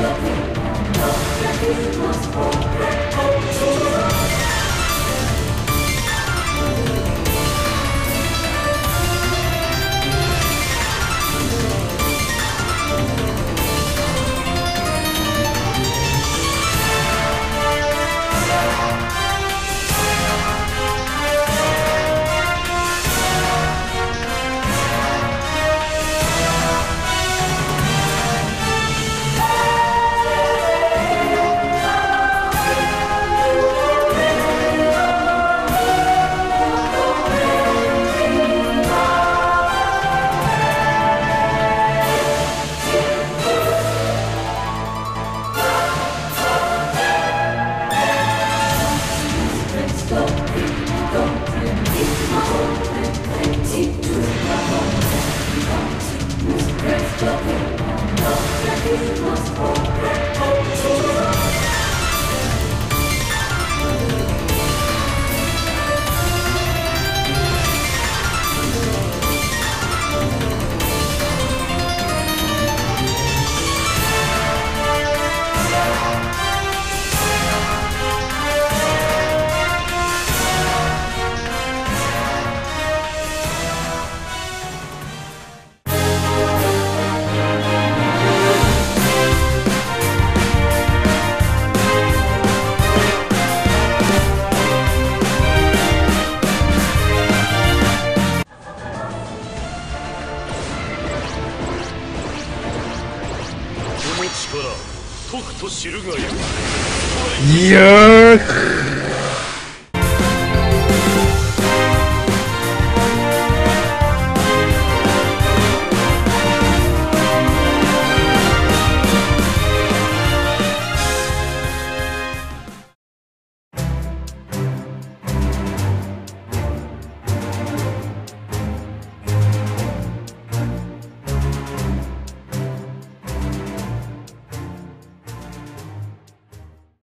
Just, just, just, 力とくと知るがよい。やー